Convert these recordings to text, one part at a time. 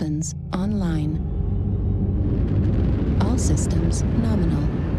weapons online. All systems nominal.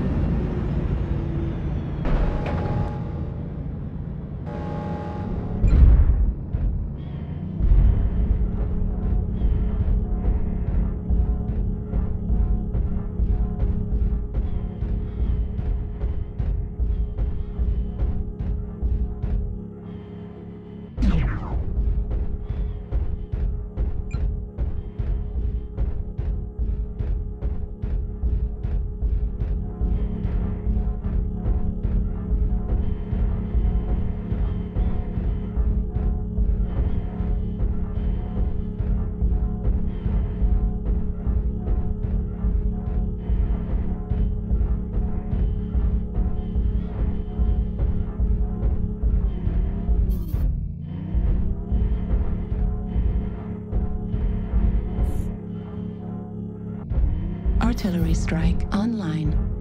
Artillery strike online.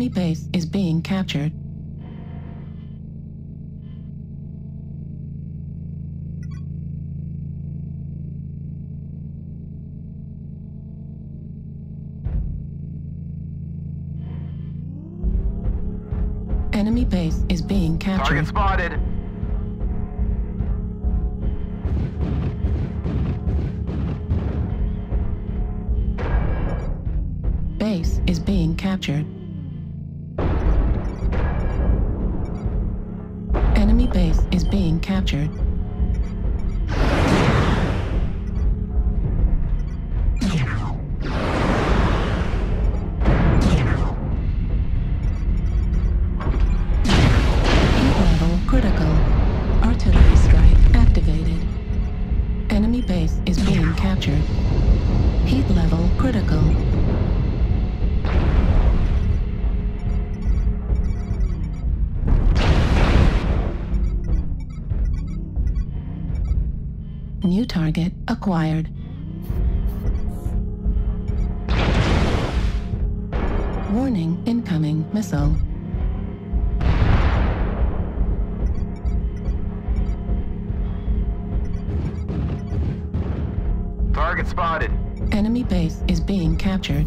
Enemy base is being captured. Enemy base is being captured. Target spotted. Base is being captured. Base is being captured. Target acquired. Warning incoming missile. Target spotted. Enemy base is being captured.